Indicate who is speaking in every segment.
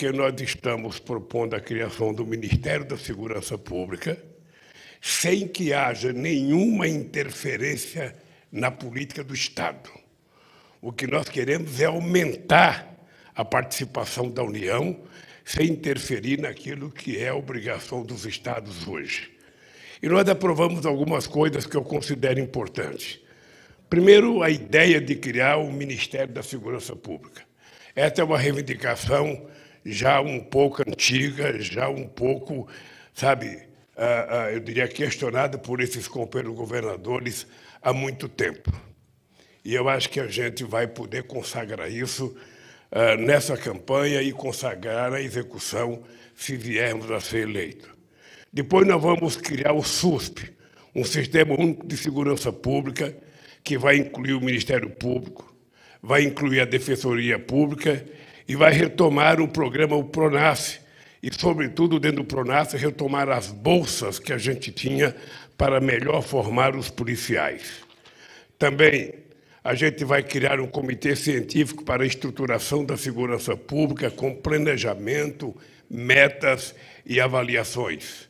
Speaker 1: porque nós estamos propondo a criação do Ministério da Segurança Pública sem que haja nenhuma interferência na política do Estado. O que nós queremos é aumentar a participação da União sem interferir naquilo que é obrigação dos Estados hoje. E nós aprovamos algumas coisas que eu considero importantes. Primeiro, a ideia de criar o Ministério da Segurança Pública. Essa é uma reivindicação já um pouco antiga, já um pouco, sabe, uh, uh, eu diria, questionada por esses companheiros governadores há muito tempo. E eu acho que a gente vai poder consagrar isso uh, nessa campanha e consagrar a execução se viermos a ser eleito. Depois nós vamos criar o SUSP, um Sistema Único de Segurança Pública, que vai incluir o Ministério Público, vai incluir a Defensoria Pública e vai retomar o programa o Pronace e, sobretudo, dentro do Pronace, retomar as bolsas que a gente tinha para melhor formar os policiais. Também a gente vai criar um comitê científico para a estruturação da segurança pública com planejamento, metas e avaliações.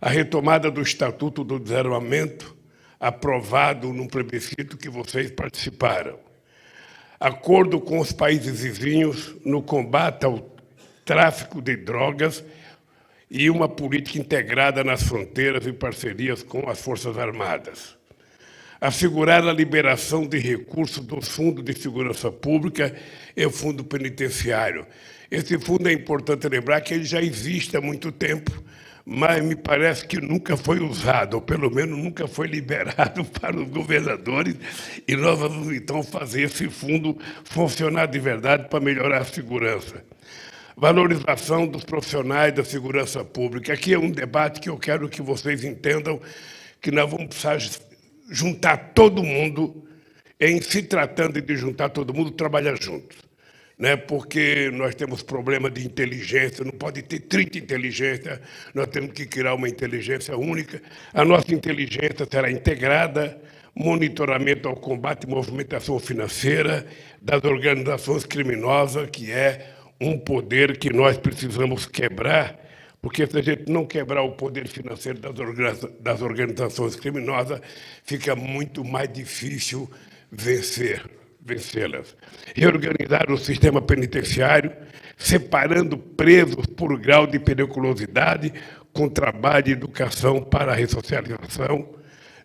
Speaker 1: A retomada do Estatuto do Desarmamento, aprovado num plebiscito que vocês participaram acordo com os países vizinhos no combate ao tráfico de drogas e uma política integrada nas fronteiras e parcerias com as Forças Armadas. Assegurar a liberação de recursos do Fundo de Segurança Pública e o Fundo Penitenciário. Esse fundo é importante lembrar que ele já existe há muito tempo, mas me parece que nunca foi usado, ou pelo menos nunca foi liberado para os governadores, e nós vamos então fazer esse fundo funcionar de verdade para melhorar a segurança. Valorização dos profissionais da segurança pública. Aqui é um debate que eu quero que vocês entendam que nós vamos precisar juntar todo mundo, em se tratando de juntar todo mundo, trabalhar juntos né? porque nós temos problema de inteligência, não pode ter 30 inteligências, nós temos que criar uma inteligência única. A nossa inteligência será integrada, monitoramento ao combate e movimentação financeira das organizações criminosas, que é um poder que nós precisamos quebrar, porque se a gente não quebrar o poder financeiro das organizações criminosas, fica muito mais difícil vencer vencê-las. Reorganizar o sistema penitenciário, separando presos por grau de periculosidade, com trabalho e educação para a ressocialização.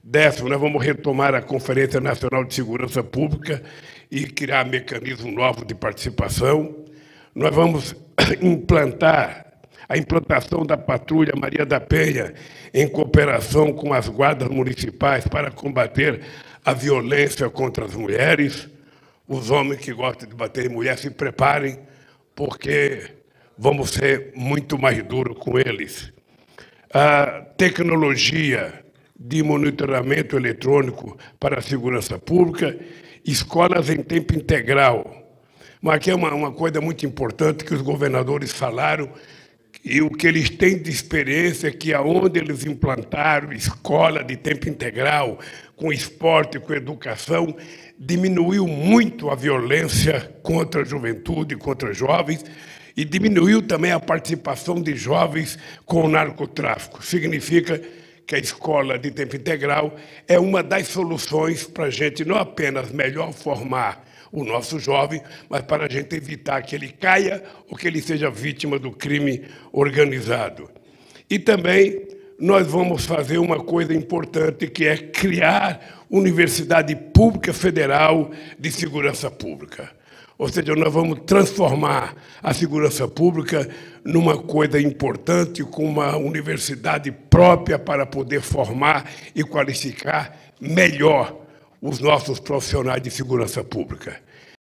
Speaker 1: Décimo, nós vamos retomar a Conferência Nacional de Segurança Pública e criar mecanismos novos de participação. Nós vamos implantar a implantação da Patrulha Maria da Penha em cooperação com as guardas municipais para combater a violência contra as mulheres os homens que gostam de bater em mulher se preparem, porque vamos ser muito mais duros com eles. A tecnologia de monitoramento eletrônico para a segurança pública, escolas em tempo integral. Mas aqui é uma, uma coisa muito importante que os governadores falaram, e o que eles têm de experiência é que aonde eles implantaram escola de tempo integral, com esporte, com educação, diminuiu muito a violência contra a juventude, contra jovens, e diminuiu também a participação de jovens com o narcotráfico. Significa que a escola de tempo integral é uma das soluções para a gente não apenas melhor formar o nosso jovem, mas para a gente evitar que ele caia ou que ele seja vítima do crime organizado. E também nós vamos fazer uma coisa importante, que é criar Universidade Pública Federal de Segurança Pública. Ou seja, nós vamos transformar a segurança pública numa coisa importante, com uma universidade própria para poder formar e qualificar melhor os nossos profissionais de segurança pública.